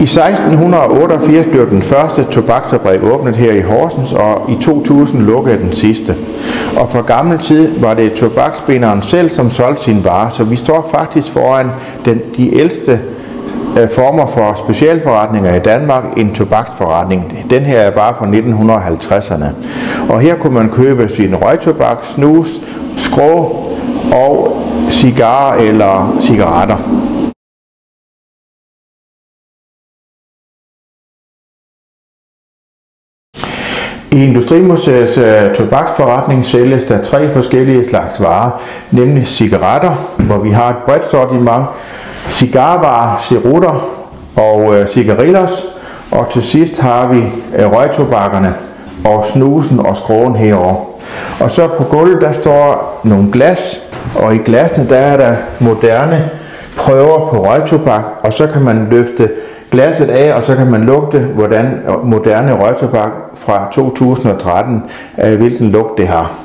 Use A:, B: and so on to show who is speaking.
A: I 1688 blev den første tobaksfabrik åbnet her i Horsens, og i 2000 lukkede den sidste. Og for gammel tid var det tobaksbinderen selv, som solgte sin vare, så vi står faktisk foran den, de ældste øh, former for specialforretninger i Danmark, en tobaksforretning. Den her er bare fra 1950'erne. Og her kunne man købe sin røgtobak, snus, skrå og cigarer eller cigaretter. I Industrimuseets uh, tobaksforretning sælges der tre forskellige slags varer, nemlig cigaretter, hvor vi har et bredt sortiment, cigarvarer, cerutter og uh, cigarillos, og til sidst har vi uh, røgtobakkerne og snusen og skråen herovre. Og så på gulvet der står nogle glas, og i glasene der er der moderne prøver på røgtobak, og så kan man løfte glasset af, og så kan man lugte, hvordan moderne røgtobak fra 2013, hvilken lugt det har.